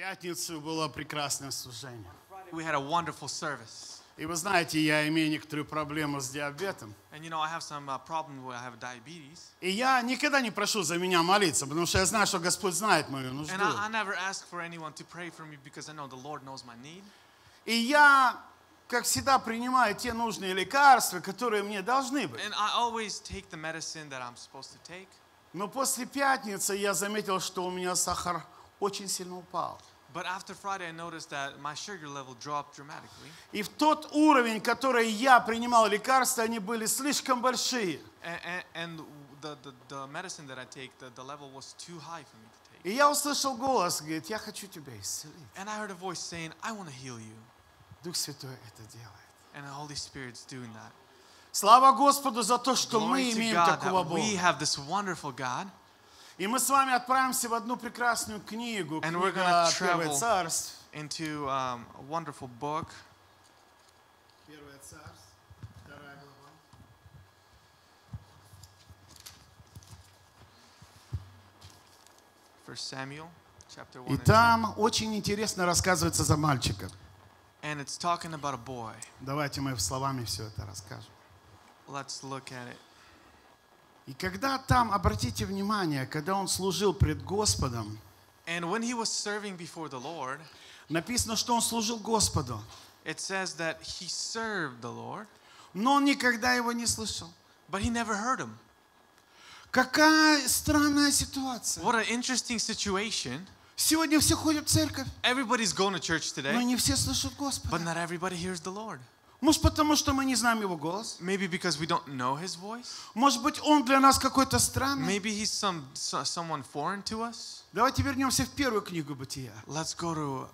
пятницу было прекрасное служение. We had a wonderful service. И вы знаете, я имею некоторую проблему с диабетом. And you know, I have some uh, problem where I have diabetes. И я никогда не прошу за меня молиться, потому что я знаю, что Господь знает мою нужду. And I, I never ask for anyone to pray for me because I know the Lord knows my need. И я, как всегда, принимаю те нужные лекарства, которые мне должны быть. And I always take the medicine that I'm supposed to take. Но после пятницы я заметил, что у меня сахар очень сильно упал. But after Friday, I noticed that my sugar level dropped dramatically. И в тот уровень, который я принимал лекарства, они были слишком большие. And, and, the, the, the medicine that I take, the, the level was too high for me to take. И я услышал голос, говорит, я хочу тебя исцелить. And I heard a voice saying, I want to heal you. Дух Святой это делает. And the Holy Spirit's doing that. Слава Господу за то, что мы Glory to имеем God такого Бога. have this wonderful God. И мы с вами отправимся в одну прекрасную книгу, And we're книга Первое travel. царство. into um, a wonderful book. Первое царство, вторая глава. First Samuel, chapter 1 И and 2. там очень интересно рассказывается за мальчика. And it's talking about a boy. Давайте мы словами все это расскажем. Let's look at it. И когда там, обратите внимание, когда он служил пред Господом, And when he was serving before the Lord, написано, что он служил Господу, it says that he served the Lord, но он никогда его не слышал. but he never heard him. Какая странная ситуация. What an interesting situation. Сегодня все ходят в церковь, Everybody's going to church но today, не все слышат but Господа. not everybody hears the Lord. Может, потому что мы не знаем его голос? Maybe because we don't know his voice. Может быть, он для нас какой-то странный? Maybe he's some so- someone foreign to us. Давайте вернемся в первую книгу Бытия. Let's go to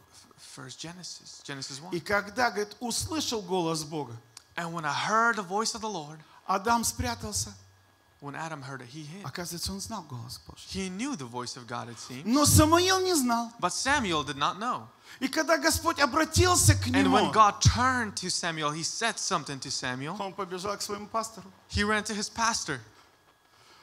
First Genesis, Genesis 1. И когда, говорит, услышал голос Бога, And when I heard the voice of the Lord, Адам спрятался. when Adam heard it, he hid. Оказывается, он знал голос Божий. He knew the voice of God, it seemed. Но Самуил не знал. But Samuel did not know. И когда Господь обратился к And when нему, God turned to Samuel, he said something to Samuel. он побежал к своему пастору. He ran to his pastor.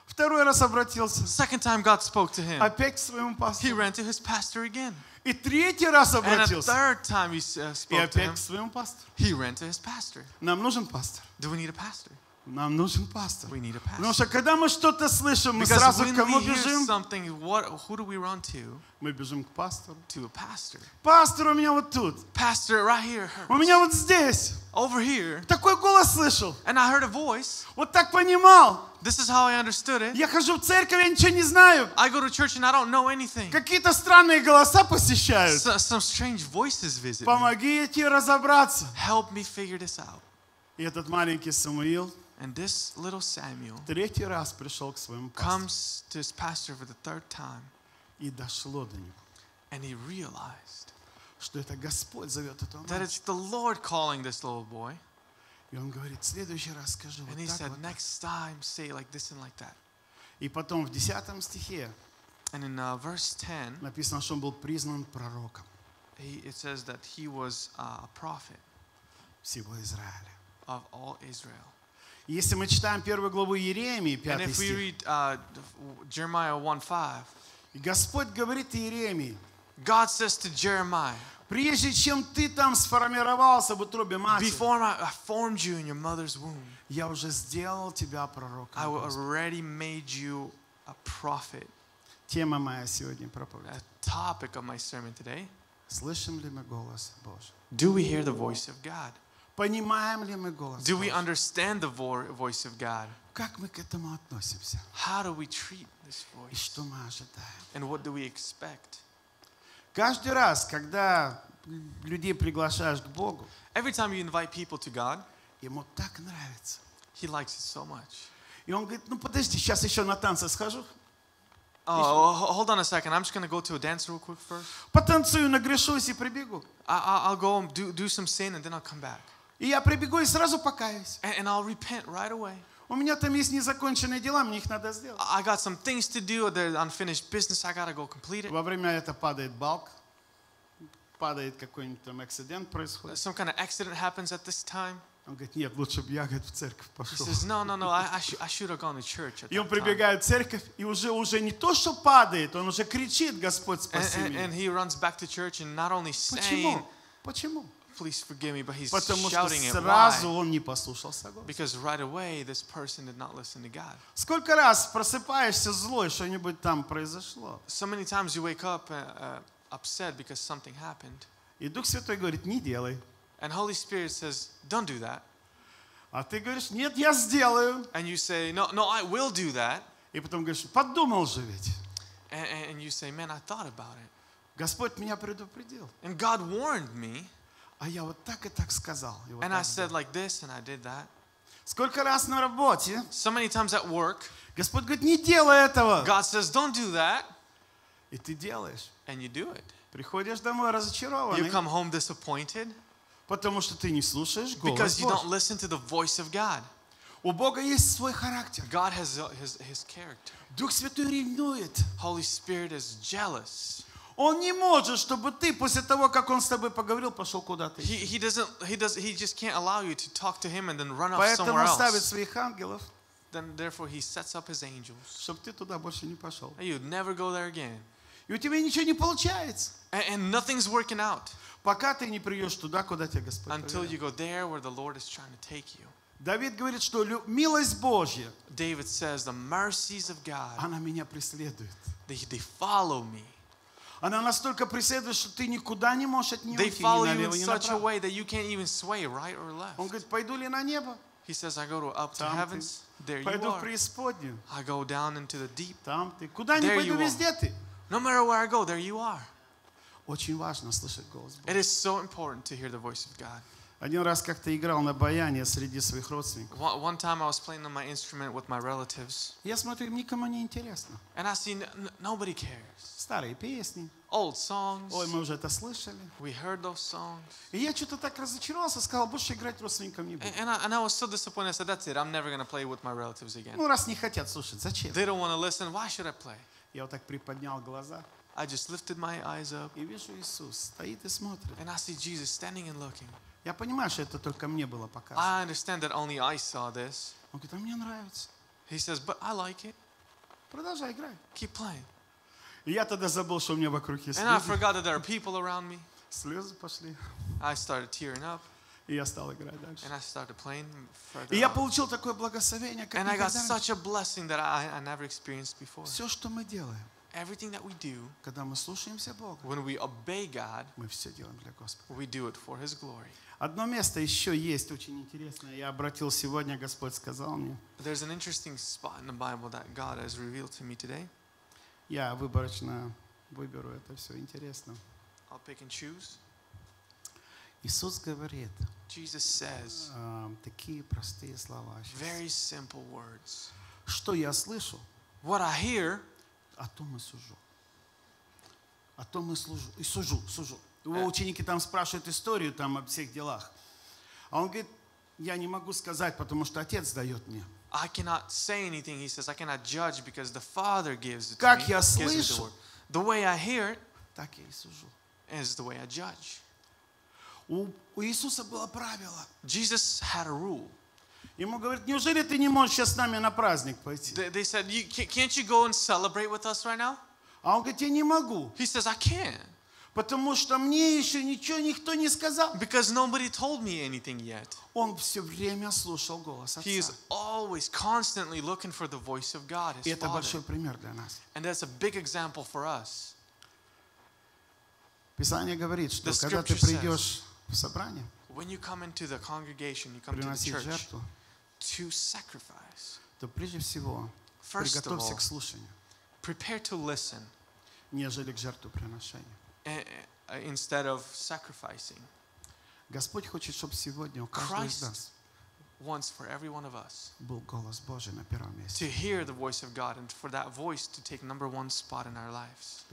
Второй раз обратился. Second time God spoke to him, Опять к своему he пастору. ran to his pastor again. И третий раз And a обратился. third time he uh, И spoke to him, опять к своему пастору. he ran to his pastor. Нам нужен пастор. Do we need a pastor? Нам нужен пастор. We need a Потому pastor. что когда мы что-то слышим, мы Because сразу к кому бежим? something, what, who do we run to? Мы бежим к пастору. To a pastor. Пастор у меня вот тут. Pastor, right here, У меня вот здесь. over here. Такой голос слышал. And I heard a voice. Вот так понимал. This is how I understood it. Я хожу в церковь, я ничего не знаю. I go to church and I don't know anything. Какие-то странные голоса посещают. So- some strange voices visit. Помогите разобраться. Help me figure this out. И этот маленький Самуил And this little Samuel третий раз пришел к своему пастору. comes to his pastor for the third time И дошло до него, and he realized что это Господь зовет этого that мальчика. it's the Lord calling this little boy. И он говорит, в следующий раз скажу вот And he так said, вот. так». next time say like this and like that. И потом в 10 стихе And in uh, verse 10, написано, что он был признан пророком he, it says that he was uh, a prophet всего Израиля. of all Israel. И Если мы читаем первую главу Иеремии, And 5 if we стих, read uh, Jeremiah 1:5, и Господь говорит Иеремии, God says to Jeremiah, прежде чем ты там сформировался в утробе матери, Before I I formed you in your mother's womb, я уже сделал тебя пророком. I Господа». already made you a prophet. Тема моя сегодня проповедь. A topic of my sermon today. Слышим ли мы голос Божий? Do we hear the voice of God? Понимаем ли мы голос Do we understand the vo- voice of God? Как мы к этому относимся? How do we treat this И voice? что мы ожидаем? And what do we expect? Каждый раз, когда людей приглашаешь к Богу, Every time you invite people to God, ему так нравится. He likes it so much. И он говорит, ну подожди, сейчас еще на танцы схожу. Oh, ho- hold on a second. I'm just going to go to a dance real quick first. Потанцую, нагрешусь и прибегу. I, I'll go and do, do some sin and then I'll come back. И я прибегу и сразу покаюсь. And, and I'll repent right away. У меня там есть незаконченные дела, мне их надо сделать. I got some things to do. There's unfinished business. I got to go complete it. Во время это падает балк. падает какой-нибудь там акцидент происходит. some kind of accident happens at this time. Он говорит, нет, лучше бы я говорит, в церковь He пошел. says, no, no, no, I, I, should, I should have gone to church at И он прибегает в церковь, и уже, уже не то, что падает, он уже кричит, Господь, And, спаси and, меня. and he runs back to church and not only saying, Почему? Почему? please forgive me, but he's Потому что shouting it. сразу Why? он не послушался Господа. Because right away, this person did not listen to God. Сколько раз просыпаешься злой, что-нибудь там произошло. So many times you wake up uh, uh, upset because something happened. И Дух Святой говорит, не делай. And Holy Spirit says, don't do that. А ты говоришь, нет, я сделаю. And you say, no, no, I will do that. И потом говоришь, подумал же ведь. And, and and you say, man, I thought about it. Господь меня предупредил. And God warned me. А я вот так и так сказал. и вот And так I said like this and I did that. Сколько раз на работе So many times at work, Господь говорит, не делай этого. God says, don't do that. И ты делаешь. And you do it. Приходишь домой You разочарованный, come home disappointed потому что ты не слушаешь голос because you don't listen to the voice of God. У Бога есть свой характер. God has uh, his, his character. Дух Святой ревнует. Holy Spirit is jealous. Он не может, чтобы ты после того, как Он с тобой поговорил, пошел куда-то. He, he doesn't he does he just can't allow you to talk to him and then run off Поэтому somewhere ставит else. своих ангелов, Then therefore he sets up his angels. чтобы ты туда больше не пошел. And you'd never go there again. И у тебя ничего не получается, And, and nothing's working out пока ты не придешь туда, куда тебя Господь until you go there where the Lord is trying to take you. Давид говорит, что милость Божья, David says, The mercies of God, она меня преследует. they, they follow me. Она настолько преследует, что ты никуда не можешь от нее They уйти, ни follow you in налево, ни such a направо. way that you can't even sway right or Он left. говорит, пойду ли на небо? He says, I go to up to Там ты. heavens, there you Пойду в are. преисподнюю. I go down into the deep. Там ты. Куда ни There пойду, you are. везде ты. No matter where I go, there you are. Очень важно слышать голос Бога. It is so important to hear the voice of God. Один раз как-то играл на баяне среди своих родственников. One, time I was playing on my instrument with my relatives, Я смотрю, никому не интересно. and I see nobody cares. Старые песни. Old songs, Ой, мы уже это слышали. we heard those songs. И я что-то так разочаровался, сказал, больше играть родственникам не буду. And, and, I, and I was so disappointed. I said, That's it. I'm never going to play with my relatives again. Ну, раз не хотят слушать, зачем? They don't want to listen. Why should I play? Я вот так приподнял глаза I just lifted my eyes up, и вижу Иисус стоит и смотрит. and I see Jesus standing and looking. Я понимаю, что это только мне было показано. I understand that only I saw this. Он говорит, а мне нравится. He says, But I like it. Продолжай играть. Keep playing. И я тогда забыл, что у меня вокруг есть And I люди. forgot that there are people around me. Слезы пошли. I started tearing up, И я стал играть дальше. and I started playing further. И я получил такое благословение, как And I got никогда such a blessing that I, I never experienced before. Все, что мы делаем, Everything that we do, когда мы слушаемся Бога, when we obey God, мы все делаем для Господа. we do it for His glory. Одно место еще есть очень интересное. Я обратил сегодня, Господь сказал мне. There's an interesting spot in the Bible that God has revealed to me today. Я выборочно выберу это все интересно. I'll pick and choose. Иисус говорит Jesus says э, такие простые слова. Щас. very simple words. Что я слышу, What I hear, о том и сужу. О том и служу. И сужу, сужу. Его Э. ученики там спрашивают историю там об всех делах. А он говорит, я не могу сказать, потому что Отец дает мне. I cannot say anything. He says, I cannot judge because the Father gives it to Как me. я gives me the слышу. word. The way I hear it Так я и сужу. is the way I judge. У, у Иисуса было правило. Jesus had a rule. Ему говорят, неужели ты не можешь сейчас с нами на праздник пойти? They, they said, you, "Ca- Can't you go and celebrate with us right now? А он говорит, я не могу, He says, I can потому что мне еще ничего никто не сказал. because nobody told me anything yet. Он все время слушал голос He is Отца. always constantly looking for the voice of God, his это Father. большой пример для нас. And that's a big example for us. Писание говорит, что когда ты придешь в собрание, When you come into the congregation, you come to the church жертву, to sacrifice. то прежде всего First of приготовься all, к слушанию, prepare to listen нежели к жертвоприношению. eh, eh, instead of sacrificing. Господь хочет, чтобы сегодня у каждого из Christ нас once for every one of us to hear the voice of God and for that voice to take number one spot in our lives.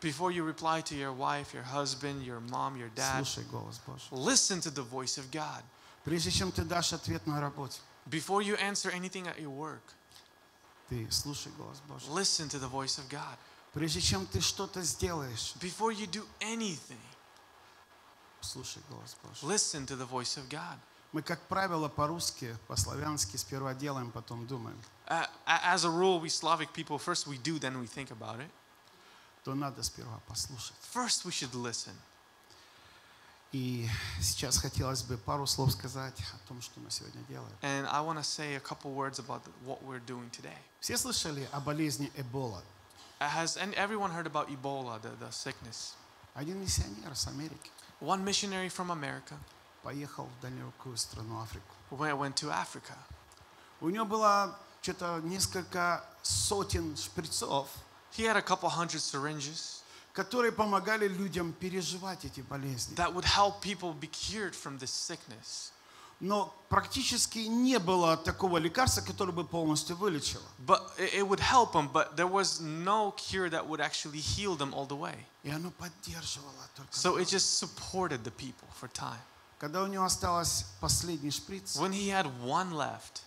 Before you reply to your wife, your husband, your mom, your dad, listen to the voice of God. Before you answer anything at your work, listen to the voice of God. Before you do anything, слушай голос Божий. listen to the voice of God. Мы, как правило, по-русски, по-славянски сперва делаем, потом думаем. Uh, as a rule, we Slavic people, first we do, then we think about it. То надо сперва послушать. First, we should listen. И сейчас хотелось бы пару слов сказать о том, что мы сегодня делаем. And I want to say a couple words about what we're doing today. Все слышали о болезни Эбола? Has and everyone heard about Ebola, the, the sickness? Один миссионер с Америки One missionary from America поехал в далекую страну Африку. went, went to Africa. У него было что-то несколько сотен шприцов, He had a couple hundred syringes которые помогали людям переживать эти болезни. that would help people be cured from this sickness. Но практически не было такого лекарства, которое бы полностью вылечило. But it, it would help them, but there was no cure that would actually heal them all the way. И оно поддерживало только. So it just supported the people for time. Когда у него осталось последний шприц, When he had one left,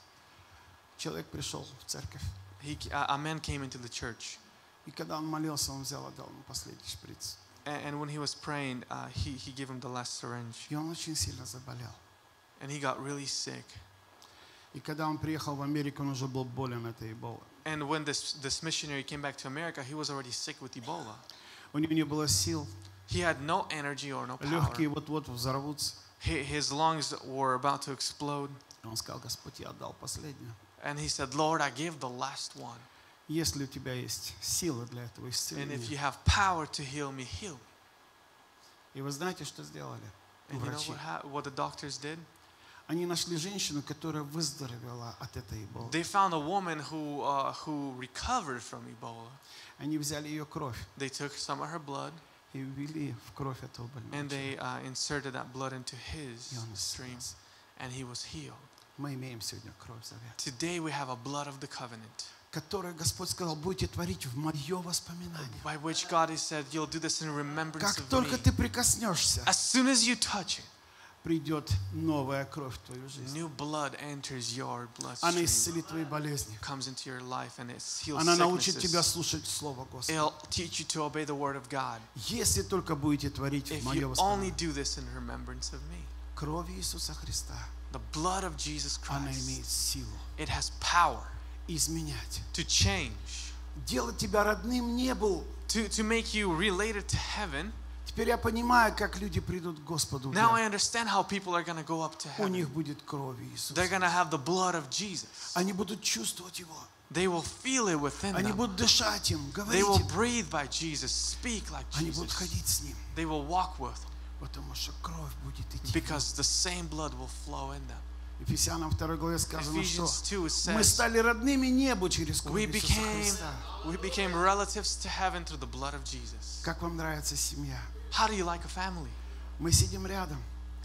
человек пришел в церковь. he, a a man came into the church. И когда он молился, он взял, отдал ему последний шприц. And, and when he was praying, uh, he, he gave him the last syringe. И он очень сильно заболел. And he got really sick. И когда он приехал в Америку, он уже был болен этой эболой. And when this, this missionary came back to America, he was already sick with Ebola. У него не было сил, He had no energy or no power. легкие вот-вот взорвутся. Hi- His lungs were about to explode. И он сказал, Господь, я отдал последнюю. And he said, Lord, I give the last one. Если у тебя есть силы для этого And if исцеления. you have power to heal me, heal me. И вы знаете, что сделали And you know врачи? what, hap- what the doctors did? Они нашли женщину, которая выздоровела от этой эболы. They found a woman who, uh, who recovered from Ebola. Они взяли ее кровь They took some of her blood и ввели в кровь этого больного and they человека. uh, inserted that blood into his И он stream, исцелился. and he was healed. Мы имеем сегодня кровь завета, Today we have a blood of the covenant, которую Господь сказал, будете творить в мое воспоминание. by which God has said, You'll do this in remembrance Как of только me. ты прикоснешься, As soon as you touch it, придет новая кровь в твою жизнь. new blood enters your Она bloodstream, исцелит твои болезни. comes into your life, and it heals Она научит тебя sicknesses. слушать Слово Господа. It'll teach you to obey the word of God. Если только будете творить в If мое you only воспоминание. do this in remembrance of me. Кровь Иисуса Христа, The blood of Jesus она Christ, имеет силу it has power изменять. to change, Делать тебя родным небу. to, to make you related to heaven. Теперь я понимаю, как люди придут к Господу. Now I understand how people are going to go up to У heaven. них будет кровь Иисуса. They're going to have the blood of Jesus. Они будут чувствовать Его. They will feel it within Они them. будут дышать им, They говорить will им. breathe by Jesus, speak like Они будут Jesus. ходить с Ним. They will walk with him Потому что кровь будет идти. because the same blood will flow in them. Ефесянам 2 главе сказано, что Ephesians 2 it мы стали родными небу через кровь Иисуса Христа. Jesus. Как вам нравится семья? How do you like a family? Мы сидим рядом.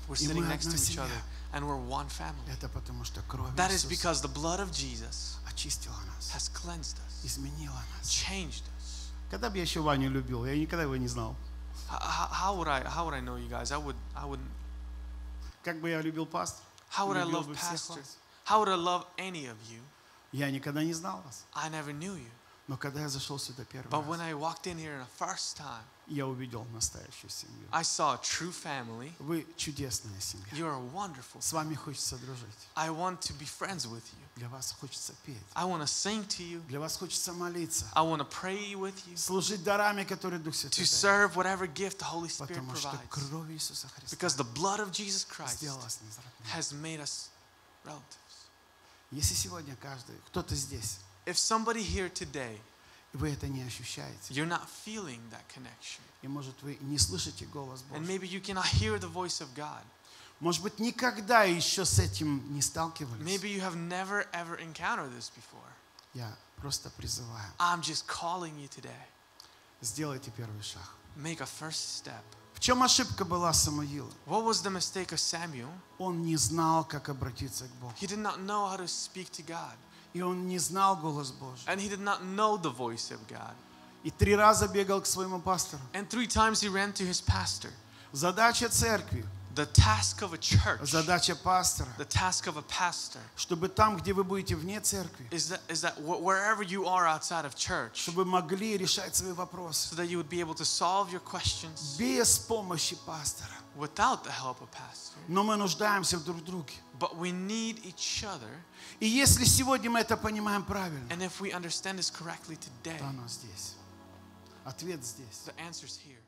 We're И sitting мы next to одна each семья. other and we're one family. Это потому что кровь That is Иисуса because the blood of Jesus очистила нас, has cleansed us, изменила нас. changed us. Когда бы я еще Ваню любил, я никогда его не знал. H- h- How would I? How would I know you guys? I would. I wouldn't. Как бы я любил пастор, How would I любил love бы всех pastor? вас. How would I love any of you? Я никогда не знал вас. I never knew you. Но когда я зашел сюда первый But when раз, I walked in here the first time, я увидел настоящую семью. I saw a true family. Вы чудесная семья. You're a wonderful. С вами хочется дружить. I want to be friends with you. Для вас хочется петь. I want to sing to you. Для вас хочется молиться. I want to pray with you. Служить дарами, которые Дух To Святой дает. serve whatever gift the Holy Spirit Потому что provides. кровь Иисуса Христа Because the blood of Jesus Christ сделала нас has made us relatives. Если сегодня каждый, кто-то здесь, If somebody here today, и вы это не ощущаете, you're not feeling that connection, и может вы не слышите голос and Божий, maybe you cannot hear the voice of God, может быть никогда еще с этим не сталкивались, maybe you have never ever encountered this before. я просто призываю, I'm just calling you today. сделайте первый шаг. Make a first step. В чем ошибка была Самуила? What was the mistake of Samuel? Он не знал, как обратиться к Богу. He did not know how to speak to God, И он не знал голос Божий. and he did not know the voice of God. И три раза бегал к своему пастору. And three times he ran to his pastor. Задача церкви The task of a church, задача пастора, the task of a pastor, чтобы там, где вы будете вне церкви, is that, is that wh- wherever you are outside of church, чтобы могли решать свои вопросы so that you would be able to solve your questions без помощи пастора. without the help of pastor. Но мы нуждаемся в друг друге. But we need each other, И если сегодня мы это понимаем правильно, and if we understand this correctly today, то оно здесь. Ответ здесь. the answer's here.